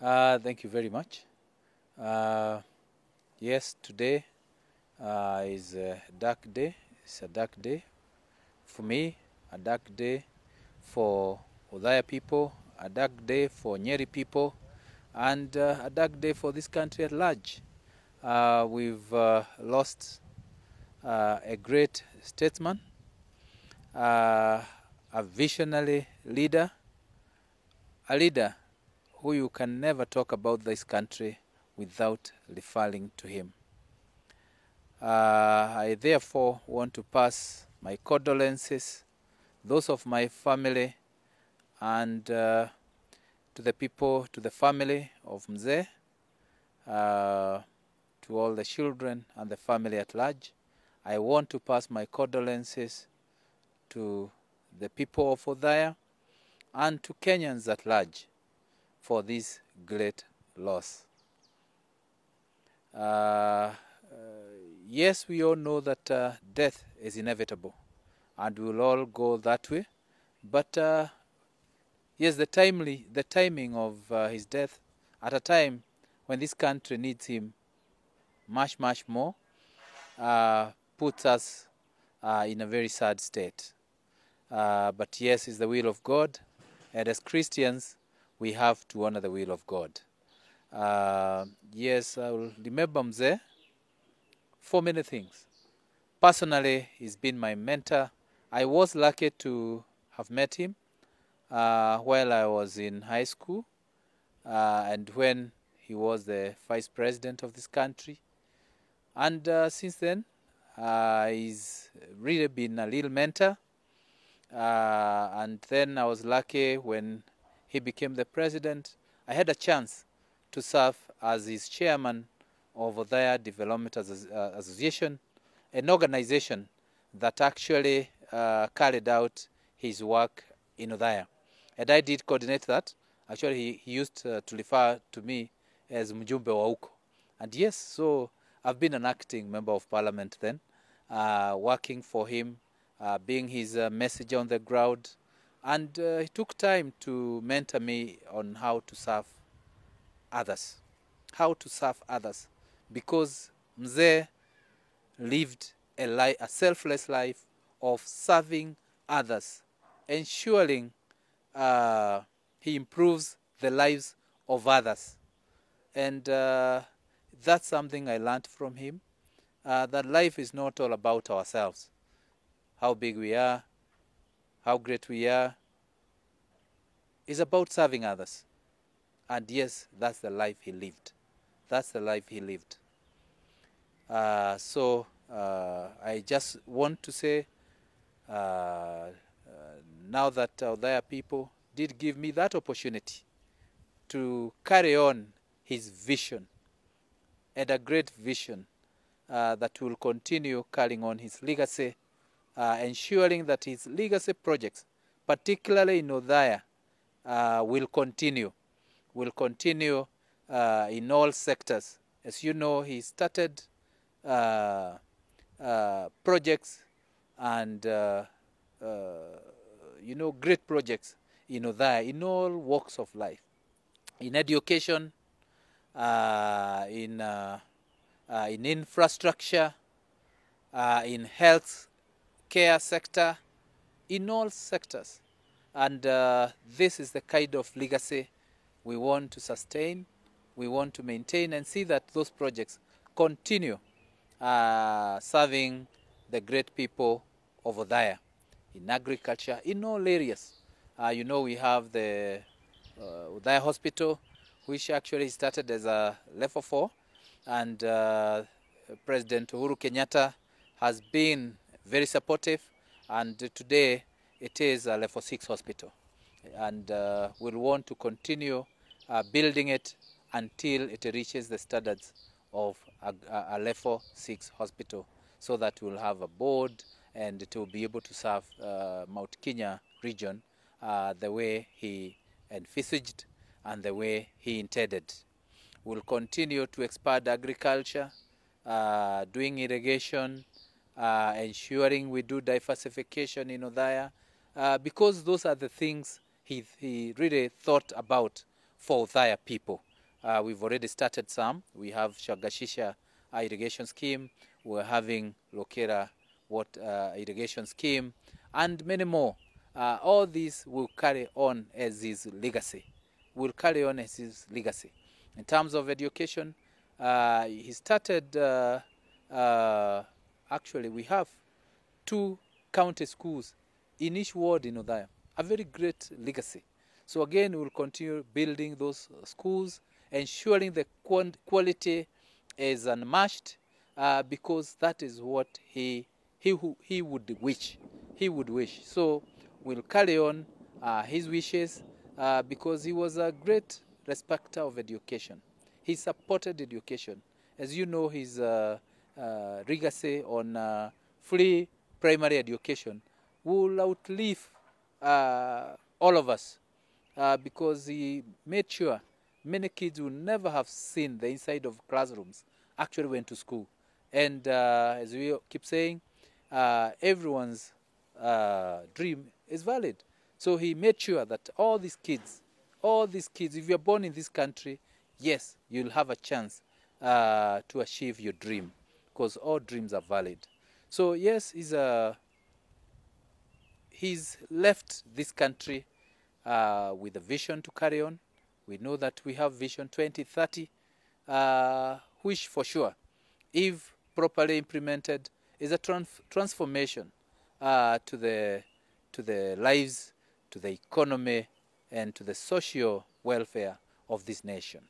Uh, thank you very much. Uh, yes, today uh, is a dark day. It's a dark day for me, a dark day for Othaya people, a dark day for Nyeri people, and uh, a dark day for this country at large. Uh, we've uh, lost a great statesman, a visionary leader, a leader who you can never talk about this country without referring to him. Uh, I therefore want to pass my condolences, those of my family, and uh, to the people, to the family of Mzee, uh, to all the children and the family at large. I want to pass my condolences to the people of Othaya and to Kenyans at large for this great loss. Uh, uh, yes, we all know that uh, death is inevitable and we will all go that way. But uh, yes, the timely, the timing of his death at a time when this country needs him much, much more, uh, puts us uh, in a very sad state. Uh, but yes, it's the will of God, and as Christians, we have to honor the will of God. Uh, yes, I will remember Mzee for many things. Personally, he's been my mentor. I was lucky to have met him uh, while I was in high school uh, and when he was the vice president of this country. And uh, since then, uh, he's really been a little mentor. Uh, and then I was lucky when he became the president. I had a chance to serve as his chairman of their Development uh, Association, an organization that actually uh, carried out his work in Othaya. And I did coordinate that. Actually, he, he used uh, to refer to me as Mjumbe wa huko. And yes, so I've been an acting member of parliament then, uh, working for him, uh, being his uh, messenger on the ground. And uh, he took time to mentor me on how to serve others, how to serve others. Because Mzee lived a, li- a selfless life of serving others, ensuring uh, he improves the lives of others. And uh, that's something I learned from him uh, that life is not all about ourselves, how big we are, how great we are. is about serving others. And yes, that's the life he lived. That's the life he lived. Uh, so uh, I just want to say uh, uh, now that uh, there people did give me that opportunity to carry on his vision and a great vision uh, that will continue carrying on his legacy, uh, ensuring that his legacy projects, particularly in Othaya, uh, will continue, will continue uh, in all sectors. As you know, he started uh, uh, projects and uh, you know great projects in Othaya in all walks of life, in education, in in infrastructure, in health care sector, in all sectors, and uh, this is the kind of legacy we want to sustain. We want to maintain and see that those projects continue uh, serving the great people of Othaya in agriculture, in all areas. Uh, you know, we have the uh, Othaya Hospital, which actually started as a level four, and uh, President Uhuru Kenyatta has been very supportive, and today it is a level six hospital, and uh, we'll want to continue uh, building it until it reaches the standards of a, a level six hospital, so that we'll have a board and it will be able to serve uh, Mount Kenya region uh, the way he envisaged and the way he intended. We'll continue to expand agriculture, uh, doing irrigation, uh, ensuring we do diversification in Othaya, uh, because those are the things he, he really thought about for Othaya people. Uh, we've already started some. We have Shagashisha irrigation scheme. We're having Lokera what uh, irrigation scheme, and many more. Uh, all these will carry on as his legacy. Will carry on as his legacy. In terms of education, uh, he started. Actually, we have two county schools in each ward in Othaya. A very great legacy. So again, we will continue building those schools, ensuring the quality is unmatched, uh, because that is what he he he would wish. He would wish. So we'll carry on uh, his wishes uh, because he was a great respecter of education. He supported education. As you know, his uh, uh, on uh, free primary education will outlive uh, all of us uh, because he made sure many kids who never have seen the inside of classrooms actually went to school. And uh, as we keep saying, everyone's dream is valid. So he made sure that all these kids, all these kids, if you're born in this country, yes, you'll have a chance uh, to achieve your dream because all dreams are valid. So yes, he's a he's left this country uh, with a vision to carry on. We know that we have Vision 2030, uh, which for sure, if properly implemented, is a trans transformation uh, to the to the lives, to the economy, and to the social welfare of this nation.